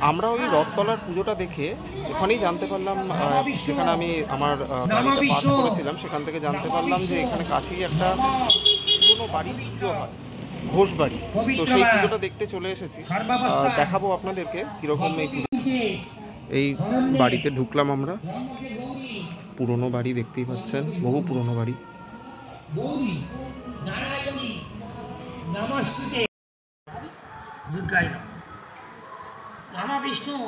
আমরা ওই রথতলার পুজোটা দেখে ওখানেই জানতে পারলাম যেখানে আমি আমার গাড়িটা করেছিলাম সেখান থেকে জানতে পারলাম যে এখানে কাছেই একটা পুরোনো বাড়ি পুজো হয় ঘোষ বাড়ি। তো সেই পুজোটা দেখতে চলে এসেছি। দেখাবো আপনাদেরকে কীরকম এই পুজো। এই বাড়িতে ঢুকলাম আমরা। পুরনো বাড়ি দেখতেই পাচ্ছেন বহু পুরনো বাড়ি। গৌরী নারায়ণী নমস্তুতে দুর্গাই নম নম বিষ্ণু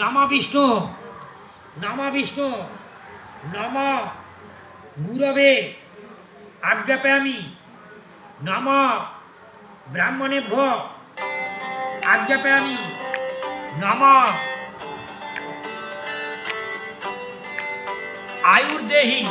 নম বিষ্ণু নম বিষ্ণু নম গুরবে আজ্ঞাপ্যামি নম ব্রাহ্মণেভ্য আজ্ঞাপ্যামি নম আয়ুর্দেহি।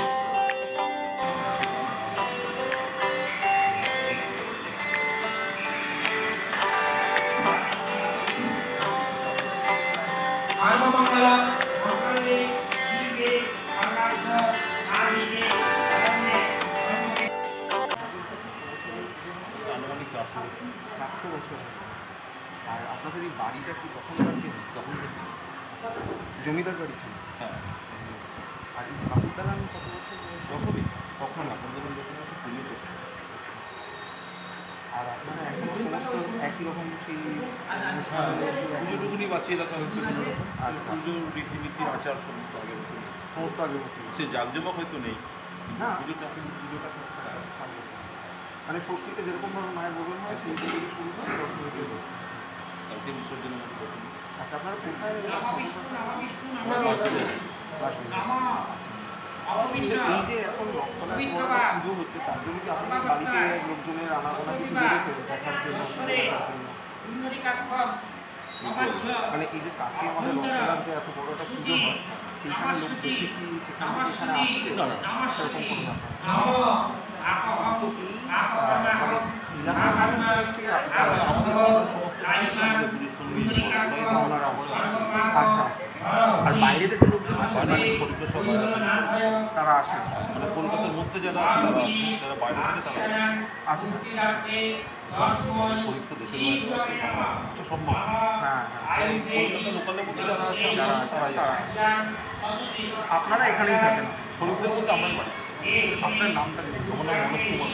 চারশো বছর। আর আপনাদের এই বাড়িটা কি তখনকার দিন তখন থেকে জমিদার বাড়ি ছিল। হ্যাঁ। আর এই আমি কত বছর? তখনই তখন এখন যখন যখন আছে পুজো করছে আর আপনারা এখনও সমস্ত একই রকম সেই পুজো টুকুনি বাঁচিয়ে রাখা হচ্ছে কোনো রকম আচ্ছা। পুজোর রীতিনীতি আচার সমস্ত আগে সমস্ত আগে সে জাঁকজমক হয়তো নেই। না। পুজোটা পুজোটা মানে ষষ্ঠীতে যেরকম ভাবে মায়ের বদল হয় সেই থেকে শুরু করে দশমী পর্যন্ত। কালকে বিসর্জনের আচ্ছা আপনারা কোথায়? নম বিষ্ণু নম বিষ্ণু নম বাসবেন? নম এই যে এই যে এখন রথতলায় বড় একটা পুজো হচ্ছে তার জন্য কি আপনাদের বাড়িতে লোকজনের আনাগোনা কিছু বেড়েছে দেখার জন্য দেখার জন্য? পুণ্ডরিকাক্ষম অবাঞ্ছ মানে এই যে কাছে আমাদের রথতলার যে এত বড় একটা পুজো হয় সেইখানে লোক দেখে কি সেখানে এখানে আসছে। সেরকম কোনো ব্যাপার আচ্ছা আচ্ছা আর বাইরে থেকে লোকজন আসে মানে পরিবেশ তারা আসেন মানে কলকাতার মধ্যে যারা আছে তারা যারা বাইরে থেকে তারা আচ্ছা। দেশের বাইরে মানুষ। হ্যাঁ হ্যাঁ। লোকালের মধ্যে যারা আছে আছে। আপনারা এখানেই থাকেন? শরীরদের মধ্যে আমরাই বাড়ি। আপনার নামটা কি? আমার নাম মনোজ কুমার